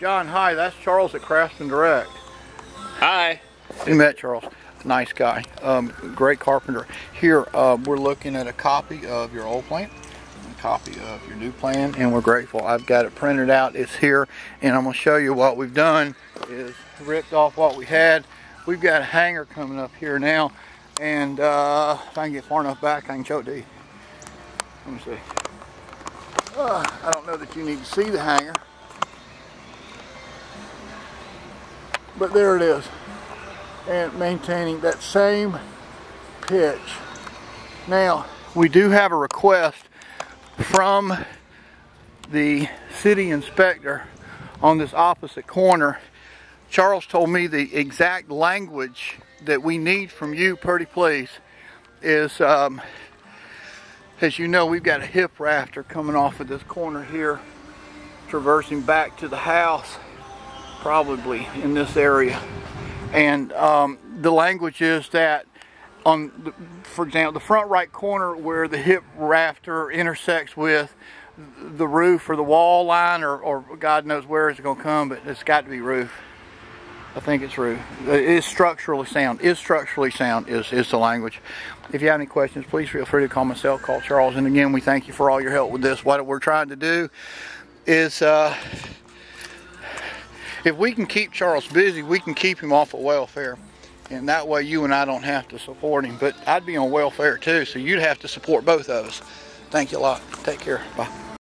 John, hi, that's Charles at Craftsman Direct. Hi. You met Charles. Nice guy. Um, great carpenter. Here, uh, we're looking at a copy of your old plan, a copy of your new plan, and we're grateful. I've got it printed out. It's here, and I'm going to show you what we've done is ripped off what we had. We've got a hanger coming up here now, and uh, if I can get far enough back, I can show it to you. Let me see. Uh, I don't know that you need to see the hanger. But there it is. And maintaining that same pitch. Now, we do have a request from the city inspector on this opposite corner. Charles told me the exact language that we need from you, pretty please, is, um, as you know, we've got a hip rafter coming off of this corner here, traversing back to the house probably in this area. And um, the language is that on, the, for example, the front right corner where the hip rafter intersects with the roof or the wall line or, or God knows where it's going to come, but it's got to be roof. I think it's roof. It is structurally sound. Is structurally sound is, is the language. If you have any questions, please feel free to call myself, call Charles. And again, we thank you for all your help with this. What we're trying to do is uh, if we can keep Charles busy, we can keep him off of welfare. And that way you and I don't have to support him. But I'd be on welfare too, so you'd have to support both of us. Thank you a lot. Take care. Bye.